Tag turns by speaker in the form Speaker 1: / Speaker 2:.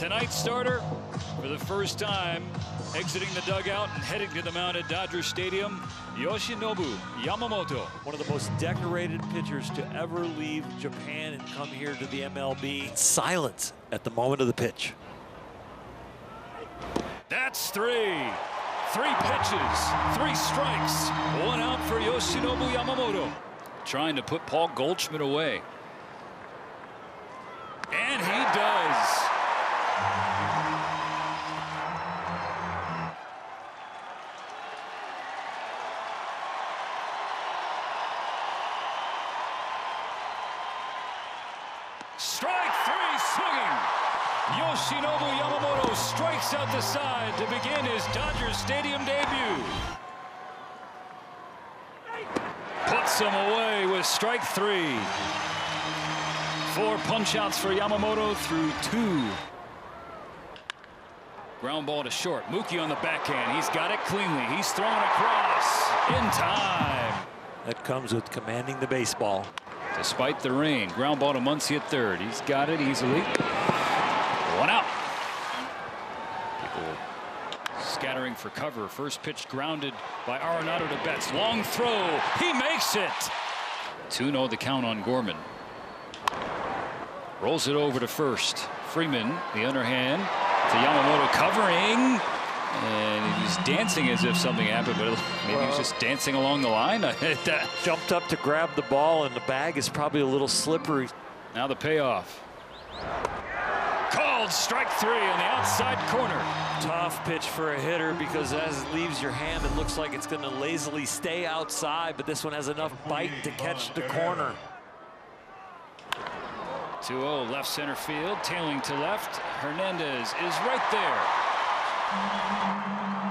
Speaker 1: Tonight's starter, for the first time, exiting the dugout and heading to the mound at Dodger Stadium, Yoshinobu Yamamoto.
Speaker 2: One of the most decorated pitchers to ever leave Japan and come here to the MLB. Silence at the moment of the pitch.
Speaker 1: That's three. Three pitches, three strikes, one out for Yoshinobu Yamamoto. Trying to put Paul Goldschmidt away. Strike three swinging. Yoshinobu Yamamoto strikes out the side to begin his Dodger Stadium debut. Puts him away with strike three. Four punch-outs for Yamamoto through two. Ground ball to short. Mookie on the backhand. He's got it cleanly. He's throwing across in time.
Speaker 2: That comes with commanding the baseball.
Speaker 1: Despite the rain, ground ball to Muncy at third. He's got it easily. One out. People scattering for cover. First pitch grounded by Arenado to Betts. Long throw. He makes it. 2-0 the count on Gorman. Rolls it over to first. Freeman, the underhand to Yamamoto covering. And he's dancing as if something happened, but maybe he's just dancing along the line.
Speaker 2: Jumped up to grab the ball, and the bag is probably a little slippery.
Speaker 1: Now the payoff. Called strike three in the outside corner.
Speaker 2: Tough pitch for a hitter because as it leaves your hand, it looks like it's going to lazily stay outside, but this one has enough bite to catch the corner.
Speaker 1: 2-0 left center field, tailing to left. Hernandez is right there. ハハハハ!